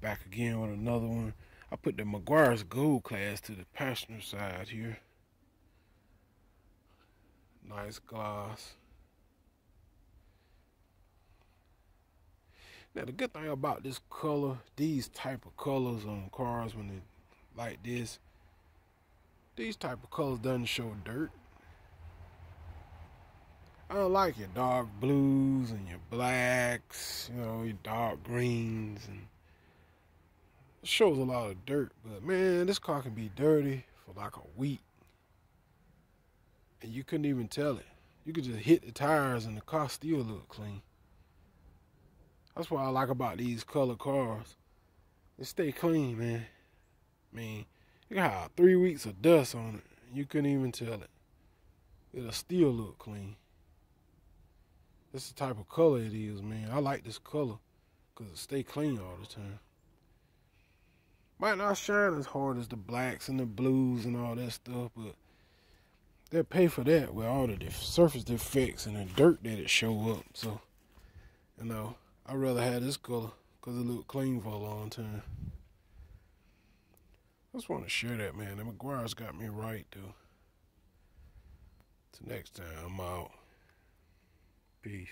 back again with another one. I put the Meguiar's Gold class to the passenger side here. Nice glass. Now the good thing about this color, these type of colors on cars when they like this, these type of colors doesn't show dirt. I don't like your dark blues and your blacks, you know, your dark greens and shows a lot of dirt, but man, this car can be dirty for like a week. And you couldn't even tell it. You could just hit the tires and the car still look clean. That's what I like about these color cars. They stay clean, man. I mean, you got three weeks of dust on it. You couldn't even tell it. It'll still look clean. That's the type of color it is, man. I like this color because it stay clean all the time. Might not shine as hard as the blacks and the blues and all that stuff, but they'll pay for that with all the surface defects and the dirt that it show up. So, you know, I'd rather have this color because it looked clean for a long time. I just want to share that, man. The Meguiar's got me right, though. Till next time, I'm out. Peace.